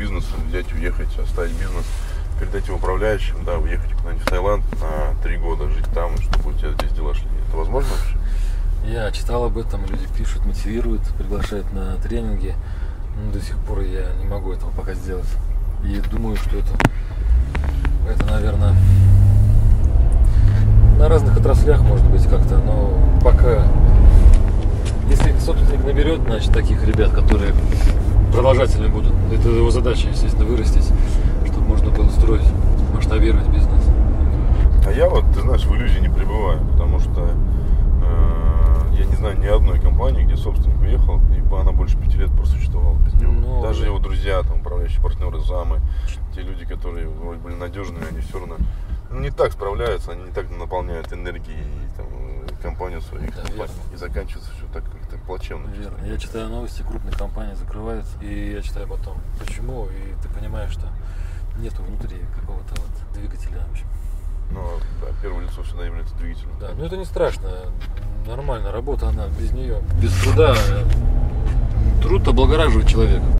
бизнес, взять, уехать, оставить бизнес, передать его управляющим, да, уехать куда-нибудь в Таиланд на три года, жить там, чтобы у тебя здесь дела шли. Это возможно вообще? Я читал об этом, люди пишут, мотивируют, приглашают на тренинги. Но до сих пор я не могу этого пока сделать. И думаю, что это, это, наверное, на разных отраслях может быть как-то, но пока если собственник наберет, значит, таких ребят, которые продолжательно будут, это его задача, естественно, вырастить, чтобы можно было строить, масштабировать бизнес. А я вот, ты знаешь, в иллюзии не пребываю, потому что э, я не знаю ни одной компании, где собственник уехал, и она больше пяти лет просуществовала без него. Ну, Даже да. его друзья, там, управляющие партнеры, замы, те люди, которые вроде были надежными, они все равно не так справляются, они не так наполняют энергией там, компанию своих Да. И заканчивается все так как-то плачевно. честно Верно. говоря. Я читаю новости, крупные компании закрываются, и я читаю потом, почему, и ты понимаешь, что нету внутри какого-то вот двигателя, в общем. Но да, первое лицо всегда является двигателем. Да, ну это не страшно, нормально, работа, она без нее, без труда, э, труд облагораживает человека.